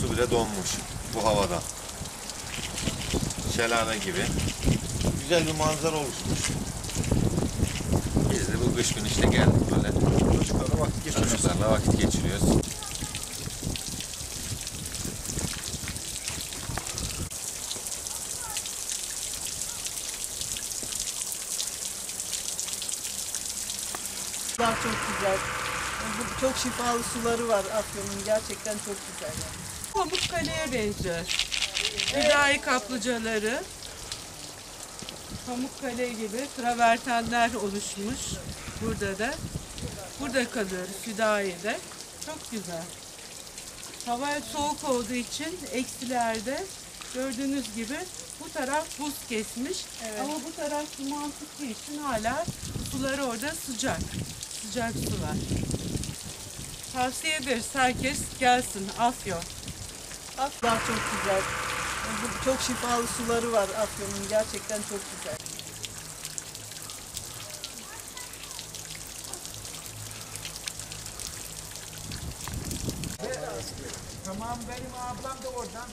Su bile donmuş bu havada. Şelale gibi. Güzel bir manzara oluşmuş. Biz de bu kış gün işte geldik böyle. Çocuklarla vakit geçiriyoruz. Çocuklarla vakit geçiriyoruz. Sular çok güzel. Bu- Çok şifalı suları var Afyon'un. Gerçekten çok güzel yani. Pamukkale'ye benziyor. Hüdayi kaplıcaları, Pamukkale gibi travertenler oluşmuş burada da. Burada kalıyoruz Hüdayi'de. Çok güzel. Hava soğuk olduğu için eksilerde gördüğünüz gibi bu taraf buz kesmiş. Ama bu taraf tuttuğu için hala suları orada sıcak. Sıcak sular. Tavsiye ederiz herkes gelsin Afyon. Sular çok güzel. Çok şifalı suları var Afyon'un. Gerçekten çok güzel. Tamam benim ablam da oradan.